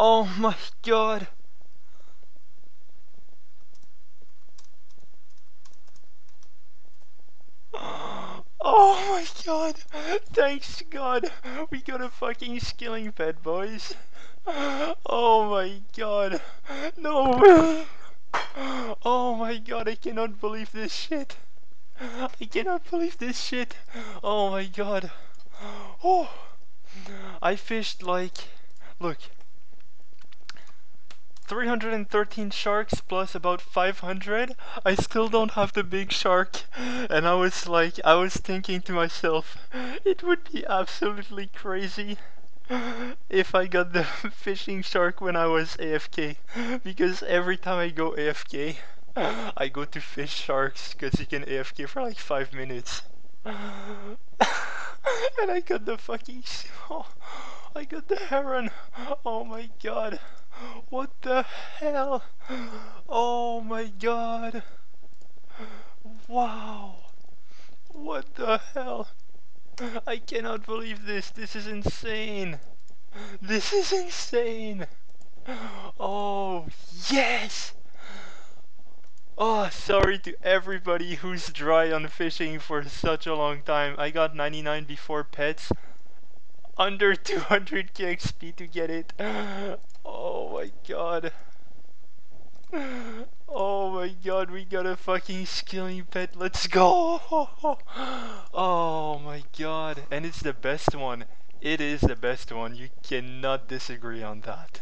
Oh my god! Oh my god! Thanks God! We got a fucking skilling pet, boys! Oh my god! No way! Oh my god, I cannot believe this shit! I cannot believe this shit! Oh my god! Oh! I fished like... Look. 313 sharks plus about 500 I still don't have the big shark. And I was like I was thinking to myself it would be absolutely crazy if I got the fishing shark when I was AFK because every time I go AFK I go to fish sharks because you can AFK for like 5 minutes. And I got the fucking oh, I got the heron. Oh my god what the hell? Oh my god. Wow. What the hell? I cannot believe this. This is insane. This is insane. Oh, yes. Oh, sorry to everybody who's dry on fishing for such a long time. I got 99 before pets. Under 200 XP to get it. Oh my god. Oh my god, we got a fucking skilling pet, let's go! Oh my god, and it's the best one. It is the best one, you cannot disagree on that.